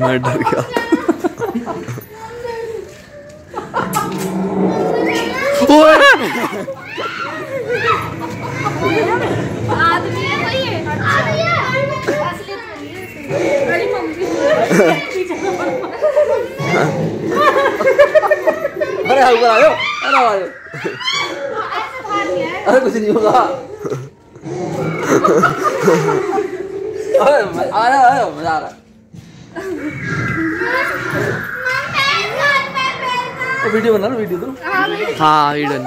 मैं डर गया। ओए आदमी है भाई ये आदमी है असलियत नहीं है बड़ी मम्मी ऊपर आयो अरे है अरे कुछ नहीं होगा। अरे म- आया आया मज़ा आ रहा है। वीडियो बना वीडियो तो हाँ वीडियो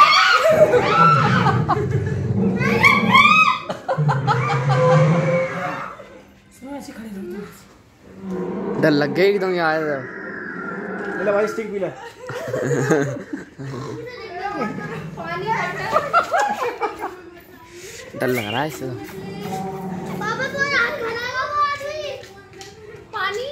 डर लग गया एकदम यार। ले भाई स्टिक भी ले। डर लग रहा है इससे। पापा यार खाना वो आदमी। पानी।